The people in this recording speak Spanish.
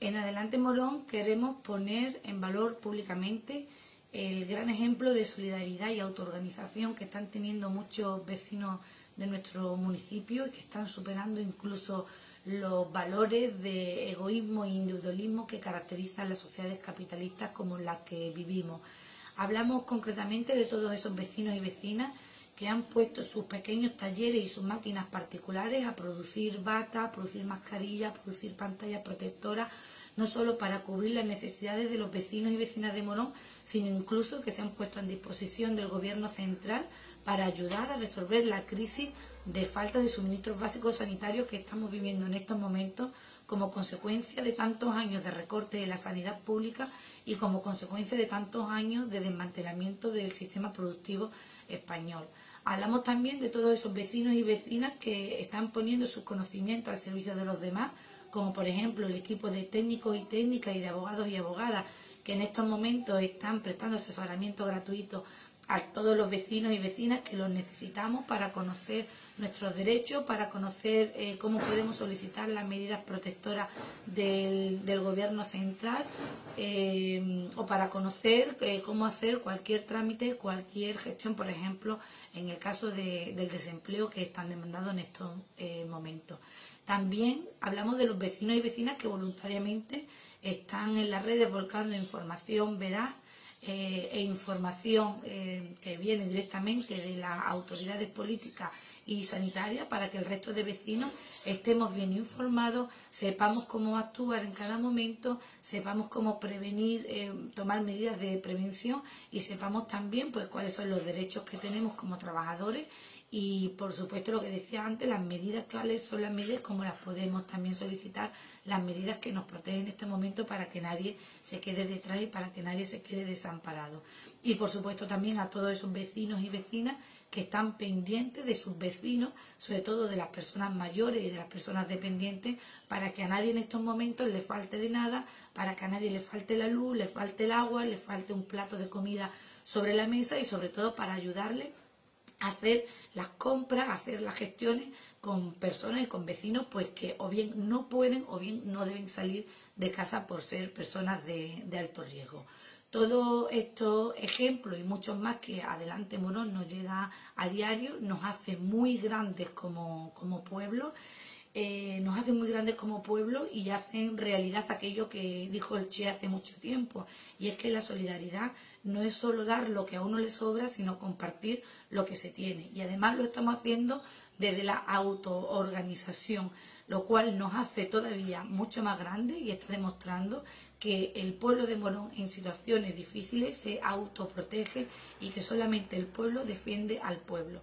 En Adelante Morón queremos poner en valor públicamente el gran ejemplo de solidaridad y autoorganización que están teniendo muchos vecinos de nuestro municipio y que están superando incluso los valores de egoísmo e individualismo que caracterizan las sociedades capitalistas como las que vivimos. Hablamos concretamente de todos esos vecinos y vecinas que han puesto sus pequeños talleres y sus máquinas particulares a producir batas, a producir mascarillas, a producir pantallas protectoras, no solo para cubrir las necesidades de los vecinos y vecinas de Morón, sino incluso que se han puesto a disposición del Gobierno central para ayudar a resolver la crisis de falta de suministros básicos sanitarios que estamos viviendo en estos momentos como consecuencia de tantos años de recorte de la sanidad pública y como consecuencia de tantos años de desmantelamiento del sistema productivo español. Hablamos también de todos esos vecinos y vecinas que están poniendo sus conocimientos al servicio de los demás, como por ejemplo el equipo de técnicos y técnicas y de abogados y abogadas que en estos momentos están prestando asesoramiento gratuito a todos los vecinos y vecinas que los necesitamos para conocer nuestros derechos, para conocer eh, cómo podemos solicitar las medidas protectoras del, gobierno central eh, o para conocer eh, cómo hacer cualquier trámite, cualquier gestión, por ejemplo, en el caso del desempleo que están demandando en estos momentos. También hablamos de los vecinos y vecinas que voluntariamente están en las redes volcando información veraz eh, e información eh, que viene directamente de las autoridades políticas y sanitarias para que el resto de vecinos estemos bien informados, sepamos cómo actuar en cada momento, sepamos cómo prevenir, eh, tomar medidas de prevención y sepamos también pues cuáles son los derechos que tenemos como trabajadores y por supuesto lo que decía antes, las medidas cuáles son las medidas, como las podemos también solicitar, las medidas que nos protegen en este momento para que nadie se quede detrás y para que nadie se quede desamparado. Y por supuesto también a todos esos vecinos y vecinas que están pendientes de sus vecinos, sobre todo de las personas mayores y de las personas dependientes, para que a nadie en estos momentos le falte de nada, para que a nadie le falte la luz, le falte el agua, le falte un plato de comida sobre la mesa y sobre todo para ayudarle hacer las compras, hacer las gestiones con personas y con vecinos pues que o bien no pueden o bien no deben salir de casa por ser personas de, alto riesgo. Todos estos ejemplos y muchos más que Adelante Morón nos llega a diario nos hace muy grandes como, como pueblo eh, nos hacen muy grandes como pueblo y hacen realidad aquello que dijo el Che hace mucho tiempo, y es que la solidaridad no es solo dar lo que a uno le sobra, sino compartir lo que se tiene. Y además lo estamos haciendo desde la autoorganización, lo cual nos hace todavía mucho más grande y está demostrando que el pueblo de Morón en situaciones difíciles se autoprotege y que solamente el pueblo defiende al pueblo.